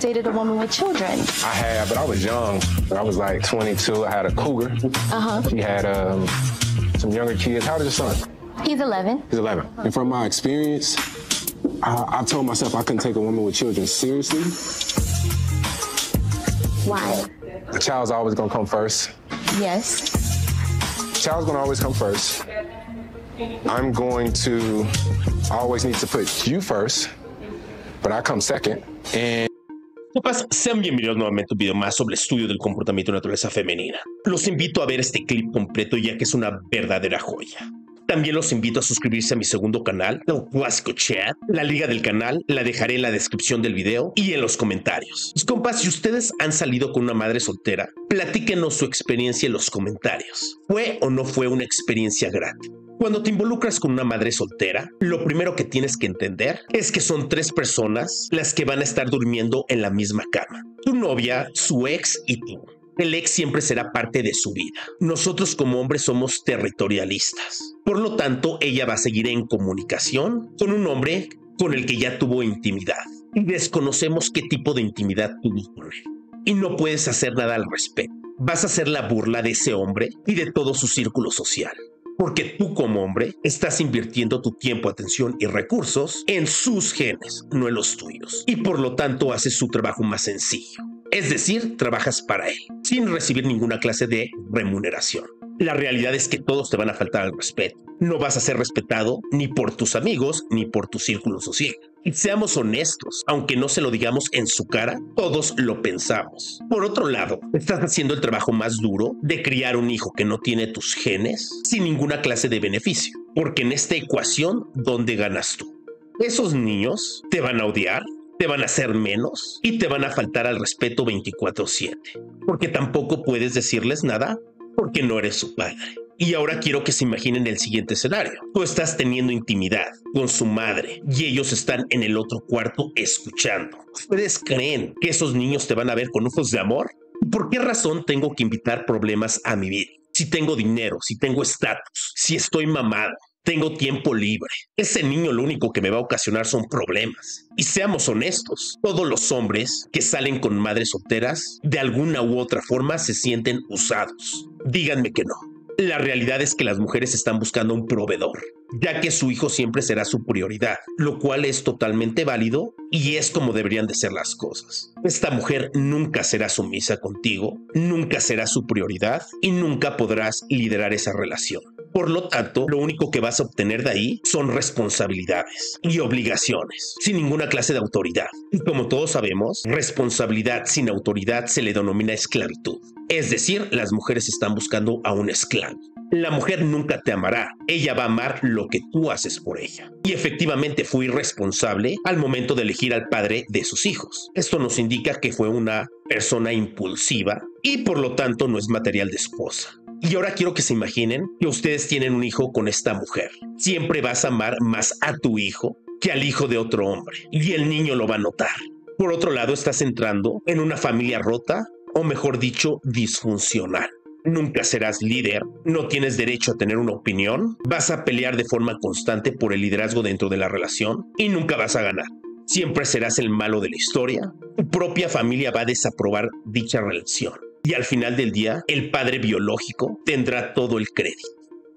dated a woman with children. I had, but I was young. I was like 22. I had a cougar. Uh-huh. He had um, some younger kids. How old is your son? He's 11. He's 11. And from my experience, I, I told myself I couldn't take a woman with children seriously. Why? The child's always gonna come first. Yes. child's gonna always come first. I'm going to always need to put you first, but I come second. And Copas, sean bienvenidos nuevamente a un video más sobre el estudio del comportamiento de naturaleza femenina. Los invito a ver este clip completo ya que es una verdadera joya. También los invito a suscribirse a mi segundo canal, el Clásico Chat. La liga del canal la dejaré en la descripción del video y en los comentarios. Mis compas, si ustedes han salido con una madre soltera, platíquenos su experiencia en los comentarios. ¿Fue o no fue una experiencia grata? Cuando te involucras con una madre soltera, lo primero que tienes que entender es que son tres personas las que van a estar durmiendo en la misma cama. Tu novia, su ex y tú. El ex siempre será parte de su vida. Nosotros como hombres somos territorialistas. Por lo tanto, ella va a seguir en comunicación con un hombre con el que ya tuvo intimidad. Y desconocemos qué tipo de intimidad tuvo con él. Y no puedes hacer nada al respecto. Vas a hacer la burla de ese hombre y de todo su círculo social. Porque tú como hombre estás invirtiendo tu tiempo, atención y recursos en sus genes, no en los tuyos. Y por lo tanto haces su trabajo más sencillo. Es decir, trabajas para él, sin recibir ninguna clase de remuneración. La realidad es que todos te van a faltar al respeto. No vas a ser respetado ni por tus amigos ni por tu círculo social. Y seamos honestos, aunque no se lo digamos en su cara, todos lo pensamos. Por otro lado, estás haciendo el trabajo más duro de criar un hijo que no tiene tus genes sin ninguna clase de beneficio. Porque en esta ecuación, ¿dónde ganas tú? Esos niños te van a odiar, te van a hacer menos y te van a faltar al respeto 24/7. Porque tampoco puedes decirles nada porque no eres su padre. Y ahora quiero que se imaginen el siguiente escenario. Tú estás teniendo intimidad con su madre y ellos están en el otro cuarto escuchando. ¿Ustedes creen que esos niños te van a ver con ojos de amor? ¿Por qué razón tengo que invitar problemas a mi vida? Si tengo dinero, si tengo estatus, si estoy mamado, tengo tiempo libre. Ese niño lo único que me va a ocasionar son problemas. Y seamos honestos, todos los hombres que salen con madres solteras, de alguna u otra forma se sienten usados. Díganme que no. La realidad es que las mujeres están buscando un proveedor, ya que su hijo siempre será su prioridad, lo cual es totalmente válido y es como deberían de ser las cosas. Esta mujer nunca será sumisa contigo, nunca será su prioridad y nunca podrás liderar esa relación. Por lo tanto, lo único que vas a obtener de ahí son responsabilidades y obligaciones, sin ninguna clase de autoridad. Y como todos sabemos, responsabilidad sin autoridad se le denomina esclavitud. Es decir, las mujeres están buscando a un esclavo. La mujer nunca te amará, ella va a amar lo que tú haces por ella. Y efectivamente fue irresponsable al momento de elegir al padre de sus hijos. Esto nos indica que fue una persona impulsiva y por lo tanto no es material de esposa. Y ahora quiero que se imaginen que ustedes tienen un hijo con esta mujer. Siempre vas a amar más a tu hijo que al hijo de otro hombre. Y el niño lo va a notar. Por otro lado, estás entrando en una familia rota, o mejor dicho, disfuncional. Nunca serás líder, no tienes derecho a tener una opinión, vas a pelear de forma constante por el liderazgo dentro de la relación y nunca vas a ganar. Siempre serás el malo de la historia, tu propia familia va a desaprobar dicha relación y al final del día el padre biológico tendrá todo el crédito.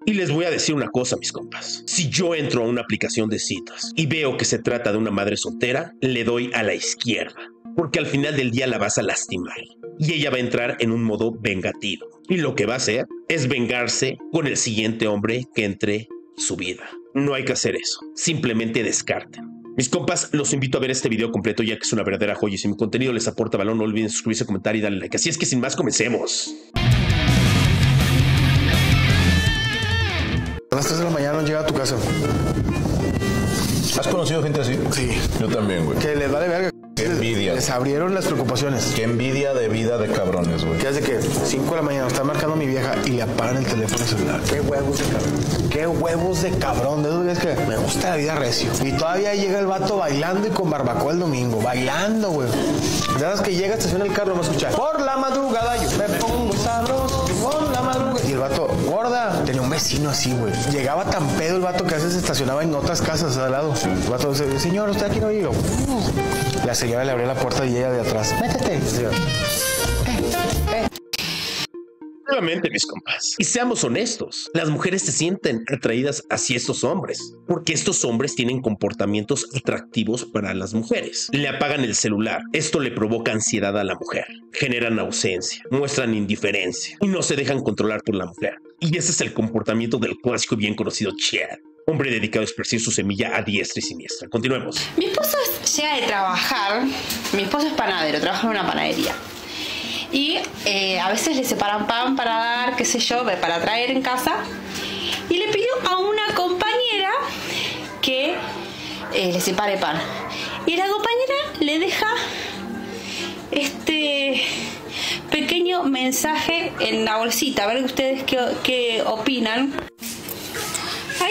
Y les voy a decir una cosa, mis compas. Si yo entro a una aplicación de citas y veo que se trata de una madre soltera, le doy a la izquierda, porque al final del día la vas a lastimar y ella va a entrar en un modo vengativo. Y lo que va a hacer es vengarse con el siguiente hombre que entre su vida. No hay que hacer eso, simplemente descarten. Mis compas, los invito a ver este video completo ya que es una verdadera joya y si mi contenido les aporta valor no olviden suscribirse, comentar y darle like. Así es que sin más comencemos. A las 3 de la mañana llega a tu casa. ¿Has conocido gente así? Sí. Yo también, güey. Que les vale verga. Qué envidia. Les abrieron las preocupaciones. Qué envidia de vida de cabrones, güey. Que hace que 5 de la mañana está marcando a mi vieja y le apagan el teléfono celular. Qué huevos de cabrón. Qué huevos de cabrón. De esos días que me gusta la vida recio. Y todavía llega el vato bailando y con barbacoa el domingo. Bailando, güey. Ya sabes que llega, estaciona el carro, me escucha. Por la madrugada yo me pongo sabroso. Por la madrugada. Y el vato, gorda. Tenía un vecino así, güey. Llegaba tan pedo el vato que a veces se estacionaba en otras casas al lado. El vato dice, señor, usted aquí no vive. La señora le abrió la puerta y ella de atrás. Métete. Nuevamente, mis compas. Y seamos honestos, las mujeres se sienten atraídas hacia estos hombres, porque estos hombres tienen comportamientos atractivos para las mujeres. Le apagan el celular, esto le provoca ansiedad a la mujer, generan ausencia, muestran indiferencia y no se dejan controlar por la mujer. Y ese es el comportamiento del clásico y bien conocido Chad. Hombre dedicado a esparcir su semilla a diestra y siniestra. Continuemos. Mi esposo es- llega de trabajar, mi esposo es panadero, trabaja en una panadería. Y eh, a veces le separan pan para dar, qué sé yo, para traer en casa. Y le pidió a una compañera que eh, le separe pan. Y la compañera le deja este pequeño mensaje en la bolsita. A ver ustedes qué, qué opinan.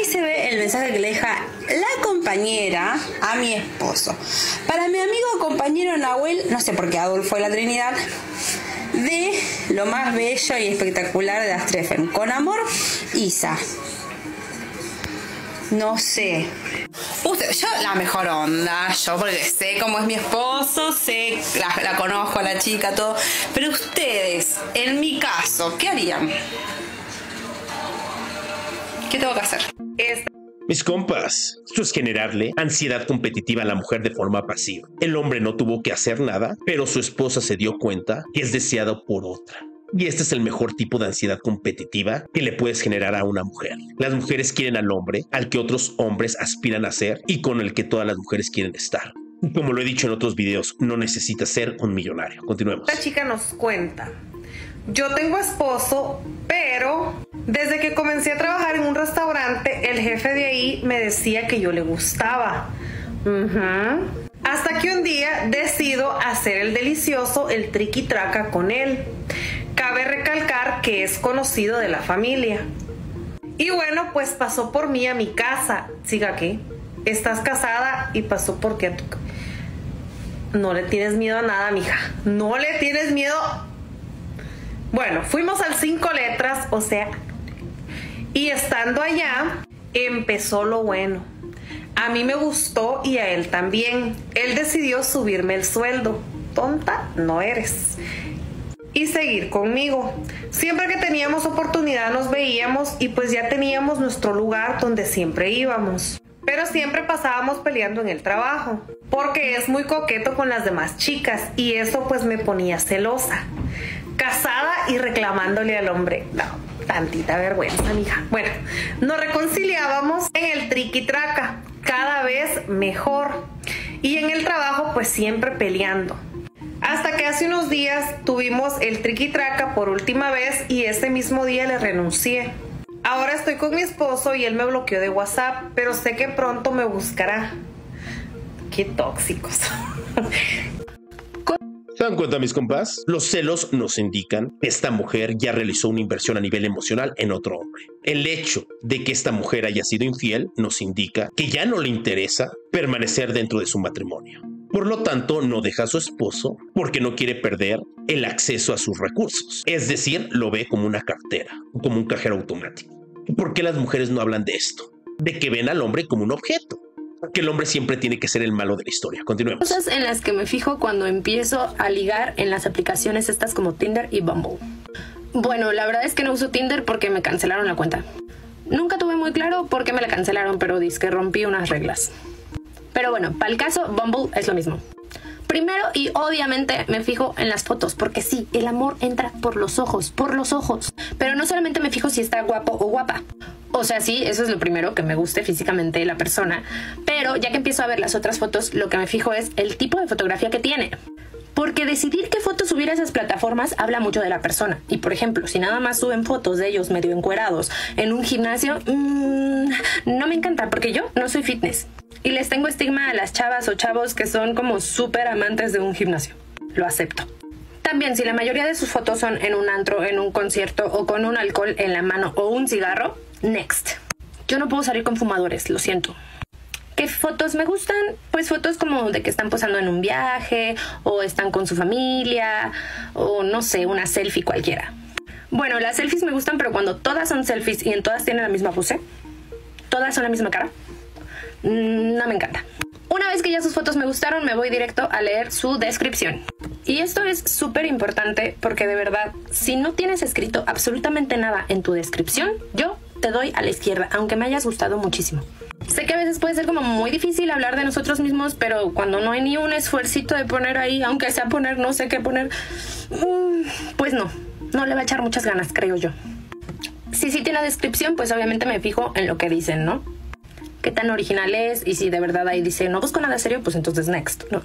Se ve el mensaje que le deja la compañera a mi esposo. Para mi amigo compañero Nahuel, no sé por qué Adolfo de la Trinidad, de lo más bello y espectacular de Astrefen. Con amor, Isa. No sé. Usted, yo la mejor onda, yo porque sé cómo es mi esposo, sé, la, la conozco a la chica, todo. Pero ustedes, en mi caso, ¿qué harían? ¿Qué tengo que hacer? Mis compas, esto es generarle ansiedad competitiva a la mujer de forma pasiva. El hombre no tuvo que hacer nada, pero su esposa se dio cuenta que es deseado por otra. Y este es el mejor tipo de ansiedad competitiva que le puedes generar a una mujer. Las mujeres quieren al hombre al que otros hombres aspiran a ser y con el que todas las mujeres quieren estar. Como lo he dicho en otros videos, no necesitas ser un millonario. Continuemos. Esta chica nos cuenta. Yo tengo esposo, pero desde que comencé a trabajar en un restaurante, el jefe de ahí me decía que yo le gustaba. Hasta que un día decido hacer el delicioso, el triqui traca con él. Cabe recalcar que es conocido de la familia. Y bueno, pues pasó por mí a mi casa. Siga aquí. Estás casada y pasó por ti a tu No le tienes miedo a nada, mija. No le tienes miedo. Bueno, fuimos al cinco letras, o sea, y estando allá, empezó lo bueno. A mí me gustó y a él también. Él decidió subirme el sueldo. Tonta, no eres. Y seguir conmigo. Siempre que teníamos oportunidad nos veíamos y pues ya teníamos nuestro lugar donde siempre íbamos. Pero siempre pasábamos peleando en el trabajo, porque es muy coqueto con las demás chicas y eso pues me ponía celosa. Casada y reclamándole al hombre. No, tantita vergüenza, mija. Bueno, nos reconciliábamos en el triqui-traca, cada vez mejor. Y en el trabajo pues siempre peleando. Hasta que hace unos días tuvimos el triqui-traca por última vez y ese mismo día le renuncié. Ahora estoy con mi esposo y él me bloqueó de WhatsApp, pero sé que pronto me buscará. Qué tóxicos. ¿Se dan cuenta, mis compas? Los celos nos indican que esta mujer ya realizó una inversión a nivel emocional en otro hombre. El hecho de que esta mujer haya sido infiel nos indica que ya no le interesa permanecer dentro de su matrimonio. Por lo tanto, no deja a su esposo porque no quiere perder el acceso a sus recursos. Es decir, lo ve como una cartera, como un cajero automático. ¿Por qué las mujeres no hablan de esto? De que ven al hombre como un objeto. Porque el hombre siempre tiene que ser el malo de la historia. Continuemos. Cosas en las que me fijo cuando empiezo a ligar en las aplicaciones estas como Tinder y Bumble. Bueno, la verdad es que no uso Tinder porque me cancelaron la cuenta. Nunca tuve muy claro por qué me la cancelaron, pero dice que rompí unas reglas. Pero bueno, para el caso, Bumble es lo mismo. Primero y obviamente me fijo en las fotos, porque sí, el amor entra por los ojos, por los ojos. Pero no solamente me fijo si está guapo o guapa. O sea, sí, eso es lo primero, que me guste físicamente la persona. Pero ya que empiezo a ver las otras fotos, lo que me fijo es el tipo de fotografía que tiene. Porque decidir qué fotos subir a esas plataformas habla mucho de la persona. Y por ejemplo, si nada más suben fotos de ellos medio encuerados en un gimnasio, mmm, no me encanta porque yo no soy fitness. Y les tengo estigma a las chavas o chavos que son como súper amantes de un gimnasio. Lo acepto. También, si la mayoría de sus fotos son en un antro, en un concierto o con un alcohol en la mano o un cigarro, next. Yo no puedo salir con fumadores, lo siento. ¿Qué fotos me gustan? Pues fotos como de que están posando en un viaje o están con su familia o no sé, una selfie cualquiera. Bueno, las selfies me gustan, pero cuando todas son selfies y en todas tienen la misma pose, todas son la misma cara, no me encanta. Una vez que ya sus fotos me gustaron, me voy directo a leer su descripción. Y esto es súper importante porque de verdad, si no tienes escrito absolutamente nada en tu descripción, yo te doy a la izquierda, aunque me hayas gustado muchísimo. Sé que a veces puede ser como muy difícil hablar de nosotros mismos, pero cuando no hay ni un esfuercito de poner ahí, aunque sea poner no sé qué poner, mm, pues no, no le va a echar muchas ganas, creo yo. Si sí tiene descripción, pues obviamente me fijo en lo que dicen, ¿no? Qué tan original es y si de verdad ahí dice no busco nada serio, pues entonces next, ¿no?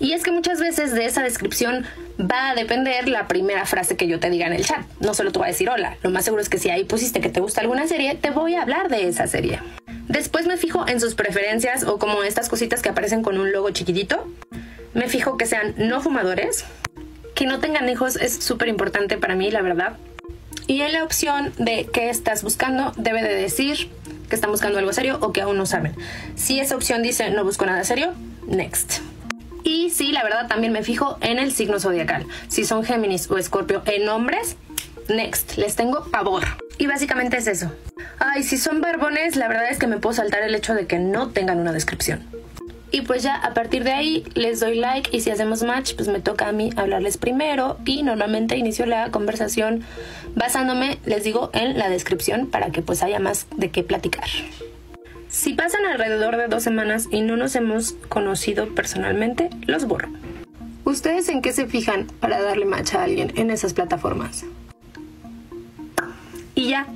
Y es que muchas veces de esa descripción va a depender la primera frase que yo te diga en el chat. No solo te voy a decir hola. Lo más seguro es que si ahí pusiste que te gusta alguna serie, te voy a hablar de esa serie. Después me fijo en sus preferencias o como estas cositas que aparecen con un logo chiquitito. Me fijo que sean no fumadores. Que no tengan hijos es súper importante para mí, la verdad. Y en la opción de qué estás buscando, debe de decir que están buscando algo serio o que aún no saben. Si esa opción dice no busco nada serio, next. Y sí, la verdad también me fijo en el signo zodiacal. Si son Géminis o Escorpio en hombres, next. Les tengo pavor. Y básicamente es eso. Ay, si son barbones, la verdad es que me puedo saltar el hecho de que no tengan una descripción. Y pues ya a partir de ahí les doy like y si hacemos match, pues me toca a mí hablarles primero y normalmente inicio la conversación basándome, les digo, en la descripción para que pues haya más de qué platicar. Si pasan alrededor de dos semanas y no nos hemos conocido personalmente, los borro. ¿Ustedes en qué se fijan para darle match a alguien en esas plataformas? Y ya.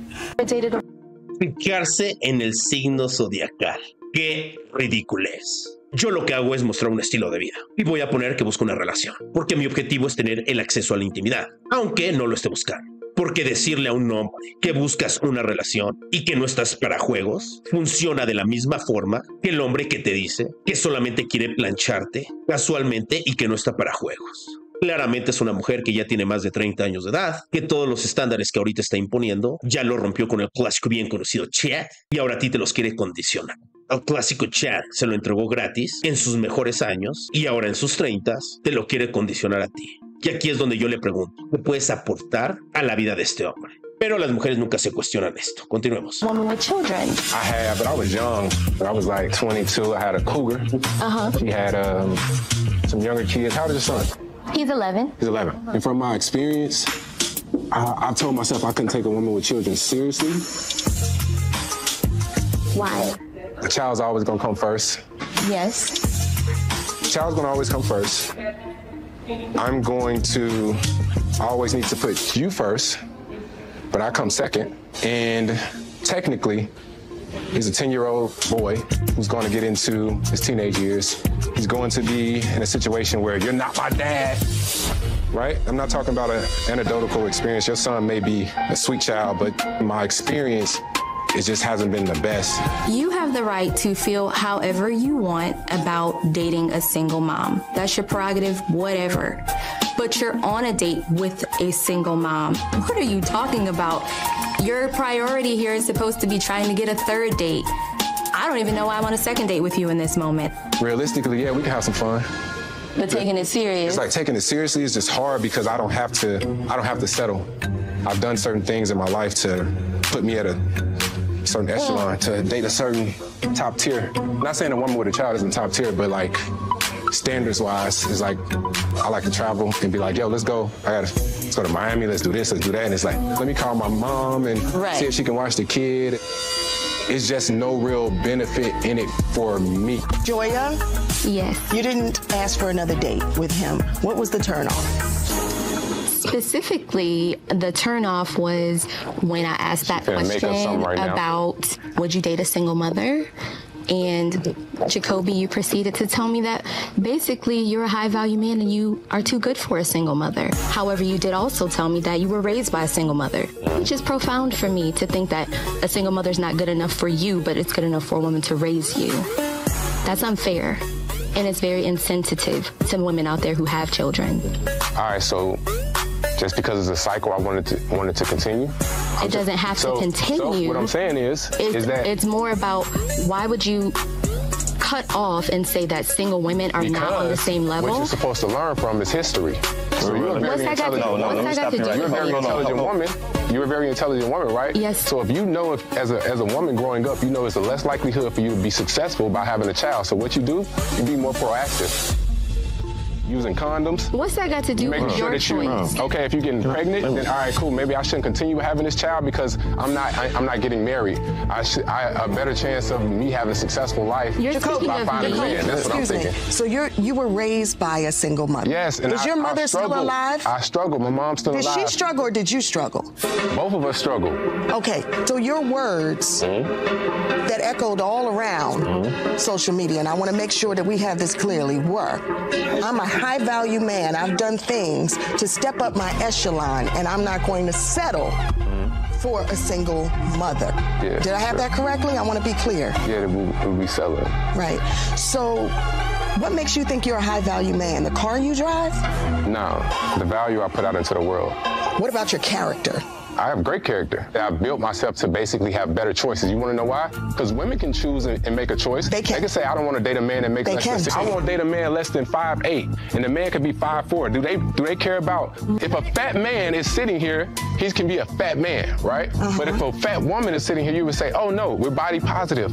Fijarse en el signo zodiacal. Qué ridiculez. Yo lo que hago es mostrar un estilo de vida y voy a poner que busco una relación, porque mi objetivo es tener el acceso a la intimidad, aunque no lo esté buscando. Porque decirle a un hombre que buscas una relación y que no estás para juegos funciona de la misma forma que el hombre que te dice que solamente quiere plancharte casualmente y que no está para juegos. Claramente es una mujer que ya tiene más de 30 años de edad, que todos los estándares que ahorita está imponiendo ya lo rompió con el clásico bien conocido chat y ahora a ti te los quiere condicionar. El clásico chat se lo entregó gratis en sus mejores años y ahora en sus 30 te lo quiere condicionar a ti. Y aquí es donde yo le pregunto, ¿qué puedes aportar a la vida de este hombre? Pero las mujeres nunca se cuestionan esto. Continuemos. Woman with children. I had, but I was young. But I was like 22. I had a cougar. Uh huh. She had um, some younger kids. How old is your son? He's 11. He's 11. And from my experience, I, I told myself I couldn't take a woman with children seriously. Why? The child's always gonna come first. Yes. The child's gonna always come first. I'm going to always need to put you first, but I come second. And technically, he's a 10 year old boy who's going to get into his teenage years. He's going to be in a situation where you're not my dad, right? I'm not talking about an anecdotal experience. Your son may be a sweet child, but my experience, it just hasn't been the best. You have the right to feel however you want about dating a single mom. That's your prerogative, whatever. But you're on a date with a single mom. What are you talking about? Your priority here is supposed to be trying to get a third date. I don't even know why I'm on a second date with you in this moment. Realistically, yeah, we can have some fun. But taking it serious. It's like taking it seriously is just hard because I don't have to I don't have to settle. I've done certain things in my life to put me at a certain echelon to date a certain top tier. Not saying a woman with a child isn't top tier, but like standards wise, is like I like to travel and be like, yo, let's go. I gotta let's go to Miami, let's do this, let's do that. And it's like, let me call my mom and Right. see if she can watch the kid. It's just no real benefit in it for me. Joya, Yes. you didn't ask for another date with him. What was the turn off? Specifically, the turnoff was when I asked that finna make up question right about would you date a single mother? And Jacoby, you proceeded to tell me that basically you're a high value man and you are too good for a single mother. However, you did also tell me that you were raised by a single mother, which is profound for me to think that a single mother's not good enough for you, but it's good enough for a woman to raise you. That's unfair. And it's very insensitive to women out there who have children. All right, so just because it's a cycle, I wanted to wanted to continue. It doesn't have So, to continue. so what I'm saying is, it's, is that it's more about why would you cut off and say that single women are not on the same What level? you're supposed to learn from is history. So you're a very intelligent woman. that got to do You're a very intelligent woman. You're a very intelligent woman, right? Yes. So if you know if as a as a woman growing up, you know it's a less likelihood for you to be successful by having a child. So what you do, you be more proactive. Using condoms. What's that got to do Making with sure your that you choice? okay if you're getting pregnant then all right cool maybe I shouldn't continue having this child because I'm not I, I'm not getting married I should I a better chance of me having a successful life You're by of finding a man that's what I'm Excuse me. thinking So you're you were raised by a single mother. yes and Is I- your I mother still alive? I struggle my mom's still Did alive she struggle or did you struggle? both of us struggle Okay, so your words mm-hmm. that echoed all around mm-hmm. social media, and I want to make sure that we have this clearly, were I'm a high value man. I've done things to step up my echelon, and I'm not going to settle for a single mother. Yeah, Did I have that correctly? I want to be clear. yeah we, we be selling Right. So, what makes you think you're a high value man? The car you drive? no the value I put out into the world What about your character? I have great character. I've built myself to basically have better choices. You want to know why? Because women can choose and, and make a choice. They can. They can say, I don't want to date a man that makes They less can. than six. I want to date a man less than five eight, and the man could be five four. Do they do they care about if a fat man is sitting here? He can be a fat man, right? Uh-huh. But if a fat woman is sitting here, you would say, Oh no, we're body positive.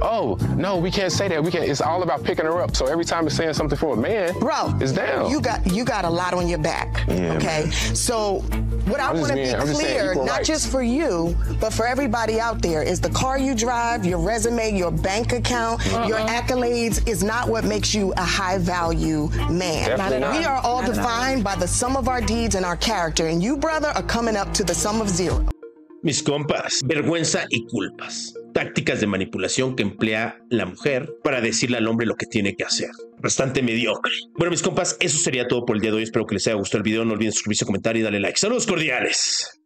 Oh no, we can't say that. We can't. It's all about picking her up. So every time it's saying something for a man, Bro, it's down. You got you got a lot on your back. Yeah, okay. So what I want to be being- I'm just saying clear—not rights. just for you, but for everybody out there, is the car you drive, your resume, your bank account, uh-uh. your Uh-uh. accolades is not what makes you a high value man. Definitely not. We are all Not at all. defined by the sum of our deeds and our character, and you, brother, are coming up to the sum of zero. Mis compas, vergüenza y culpas. Tácticas de manipulación que emplea la mujer para decirle al hombre lo que tiene que hacer. Bastante mediocre. Bueno, mis compas, eso sería todo por el día de hoy. Espero que les haya gustado el video. No olviden suscribirse, comentar y darle like. Saludos cordiales.